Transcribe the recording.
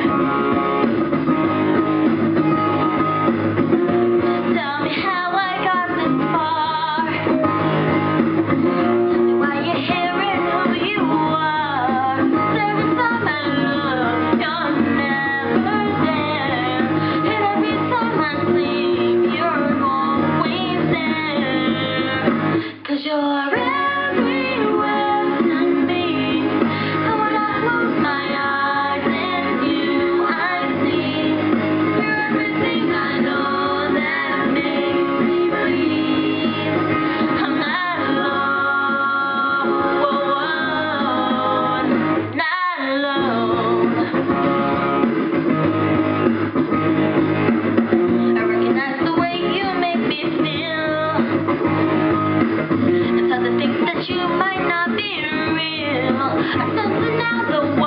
Música It's other that you might not be real. Something out the